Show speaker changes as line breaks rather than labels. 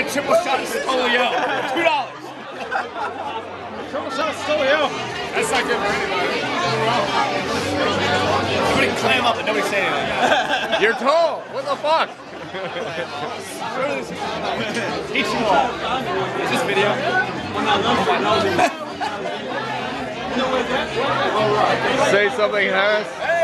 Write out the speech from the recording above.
a triple shot of Stolio. Two dollars.
Triple shot of Stolio.
That's not good for anybody. Somebody clam up and nobody say anything.
You're tall. What the fuck?
Teach you all. Is this video?
Say something, Harris.
Hey!